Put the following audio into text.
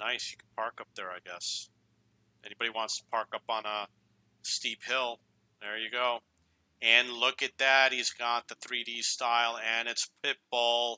Nice, you can park up there, I guess. Anybody wants to park up on a steep hill, there you go. And look at that, he's got the 3D style, and it's Pitbull.